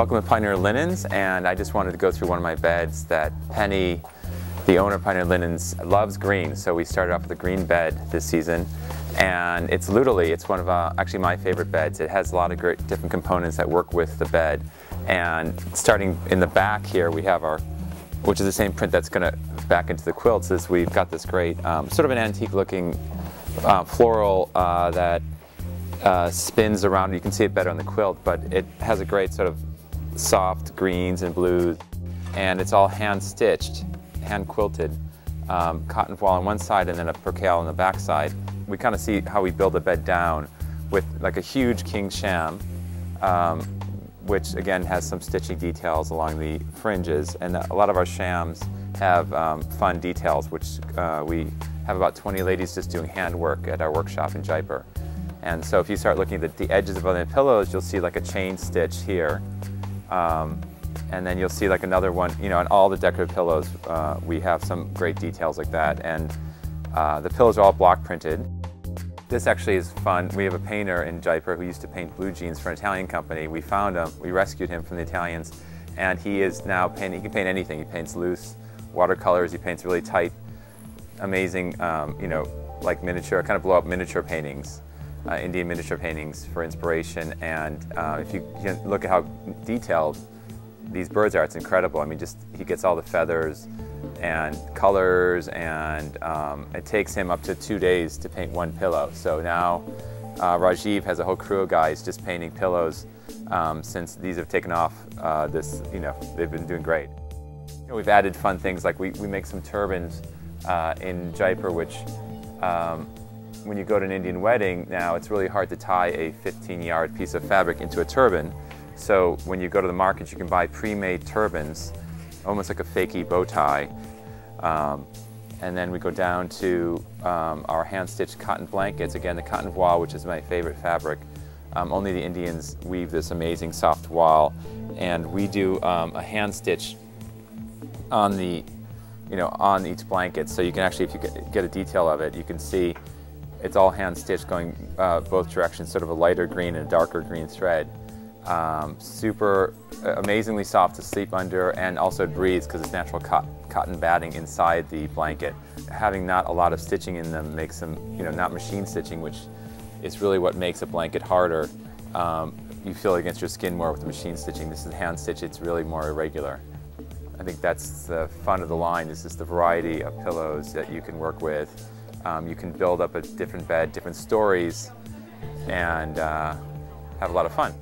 Welcome to Pioneer Linens, and I just wanted to go through one of my beds that Penny, the owner of Pioneer Linens, loves green. So we started off with a green bed this season, and it's literally, it's one of uh, actually my favorite beds. It has a lot of great different components that work with the bed. And starting in the back here, we have our, which is the same print that's going to back into the quilts, is we've got this great, um, sort of an antique looking uh, floral uh, that uh, spins around. You can see it better on the quilt, but it has a great sort of soft greens and blues. And it's all hand stitched, hand quilted, um, cotton voile on one side and then a percale on the back side. We kind of see how we build a bed down with like a huge king sham, um, which again has some stitching details along the fringes. And a lot of our shams have um, fun details, which uh, we have about 20 ladies just doing handwork at our workshop in Jaipur. And so if you start looking at the edges of the pillows, you'll see like a chain stitch here um, and then you'll see like another one, you know, on all the decorative pillows, uh, we have some great details like that. And uh, the pillows are all block printed. This actually is fun. We have a painter in Jaipur who used to paint blue jeans for an Italian company. We found him, we rescued him from the Italians, and he is now painting, he can paint anything. He paints loose watercolors, he paints really tight, amazing, um, you know, like miniature, kind of blow up miniature paintings uh, Indian miniature paintings for inspiration. And uh, if you, look at how detailed these birds are, it's incredible. I mean, just he gets all the feathers and colors, and um, it takes him up to two days to paint one pillow. So now uh, Rajiv has a whole crew of guys just painting pillows um, since these have taken off. Uh, this, you know, they've been doing great. You know, we've added fun things like we, we make some turbans uh, in Jaipur, which um, when you go to an Indian wedding now, it's really hard to tie a 15 yard piece of fabric into a turban. So when you go to the market, you can buy pre-made turbans, almost like a fakey bow tie. Um, and then we go down to um, our hand-stitched cotton blankets. Again, the cotton voile, which is my favorite fabric. Um, only the Indians weave this amazing soft voile. And we do um, a hand stitch on the, you know, on each blanket. So you can actually, if you get a detail of it, you can see it's all hand stitched going uh, both directions, sort of a lighter green and a darker green thread. Um, super uh, amazingly soft to sleep under and also it breathes because it's natural cot cotton batting inside the blanket. Having not a lot of stitching in them makes them, you know, not machine stitching, which is really what makes a blanket harder. Um, you feel against your skin more with the machine stitching. This is hand stitch, it's really more irregular. I think that's the fun of the line, This is just the variety of pillows that you can work with. Um, you can build up a different bed, different stories, and uh, have a lot of fun.